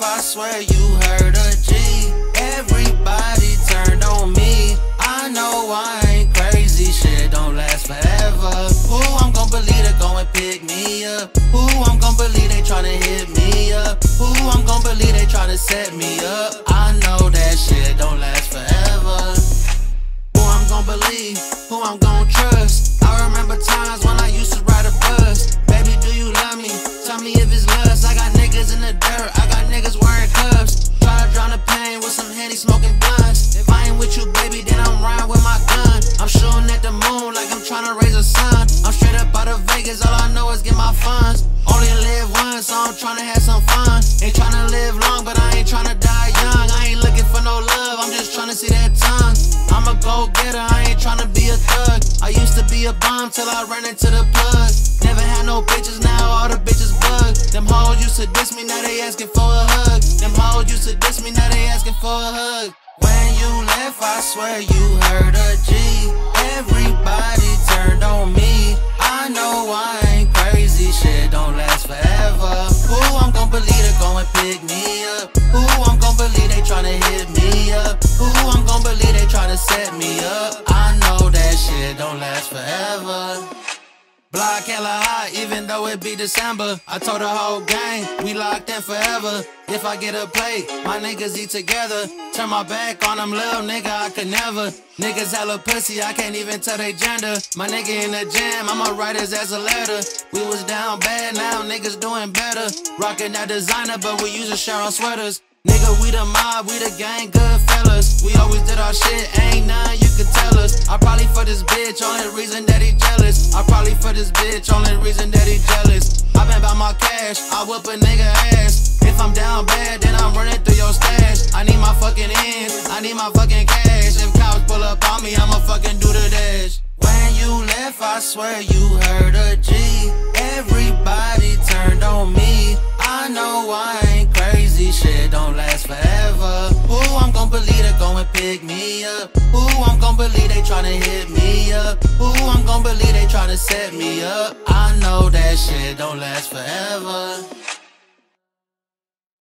swear you heard a G. Everybody turned on me. I know I ain't crazy, shit don't last forever. Who I'm gon' believe to go and pick me up? Who I'm gon' believe they tryna hit me up? Who I'm gon' believe they tryna set me up? I know that shit don't last forever. Who I'm gon' believe? Who I'm gon' trust? I remember times when smoking blunts. If I ain't with you, baby, then I'm riding with my gun. I'm shooting at the moon like I'm trying to raise a sun. I'm straight up out of Vegas. All I know is get my funds. Only live once, so I'm trying to have some fun. Ain't trying to live long, but I ain't trying to die young. I ain't looking for no love. I'm just trying to see that tongue. I'm a go getter. I ain't trying to be a thug. Bum till I run into the plug. Never had no bitches, now all the bitches bug. Them hoes used to diss me, now they asking for a hug. Them hoes used to diss me, now they asking for a hug. When you left, I swear you heard a G. Everybody turned on me. I know I ain't crazy, shit don't last forever. Who I'm gon' believe to go and pick me up? Who I'm gon' believe they tryna hit me up? Who I'm gon' believe they tryna set me up? Block hella high, even though it be December. I told the whole gang, we locked in forever. If I get a plate, my niggas eat together. Turn my back on them, little nigga, I could never. Niggas hella pussy, I can't even tell they gender. My nigga in the jam, I'ma write his ass a letter. We was down bad, now niggas doing better. Rockin' that designer, but we use using Sharon sweaters. Nigga, we the mob, we the gang, good fellas. We always did our shit, this bitch, only reason that he jealous. I probably for this bitch, only reason that he jealous. I been about my cash, I whip a nigga ass. If I'm down bad, then I'm running through your stash. I need my fucking ends, I need my fucking cash. If cops pull up on me, I'ma fucking do the dash. When you left, I swear you heard a G. Everybody turned on me. I know I ain't crazy, shit don't last forever. Gon' believe to go pick me up? Who I'm gon' believe they tryna hit me up? Who I'm gon' believe they tryna set me up? I know that shit don't last forever.